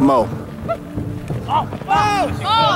Mo. Oh! Oh! oh.